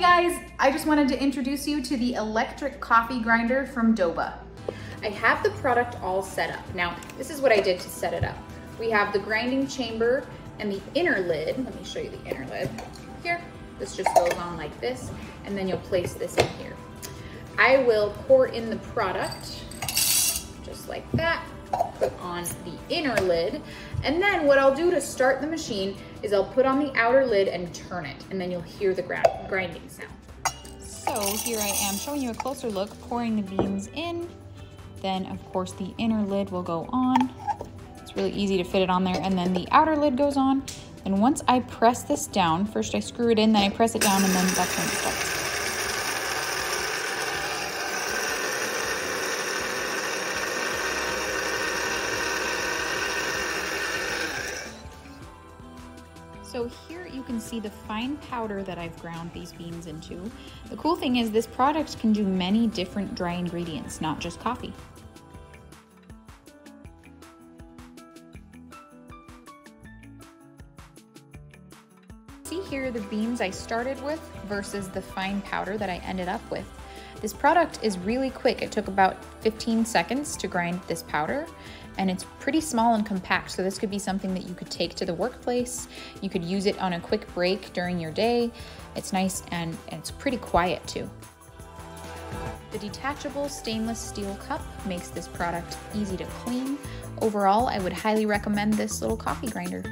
guys, I just wanted to introduce you to the electric coffee grinder from Doba. I have the product all set up. Now, this is what I did to set it up. We have the grinding chamber and the inner lid. Let me show you the inner lid. Here, this just goes on like this, and then you'll place this in here. I will pour in the product, just like that, on the inner lid, and then what I'll do to start the machine is I'll put on the outer lid and turn it, and then you'll hear the grinding sound. So here I am showing you a closer look, pouring the beans in. Then of course the inner lid will go on. It's really easy to fit it on there. And then the outer lid goes on. And once I press this down, first I screw it in, then I press it down, and then that's when it starts. So here you can see the fine powder that I've ground these beans into. The cool thing is this product can do many different dry ingredients, not just coffee. See here the beans I started with versus the fine powder that I ended up with. This product is really quick. It took about 15 seconds to grind this powder and it's pretty small and compact. So this could be something that you could take to the workplace. You could use it on a quick break during your day. It's nice and, it's pretty quiet too. The detachable stainless steel cup makes this product easy to clean. Overall, I would highly recommend this little coffee grinder.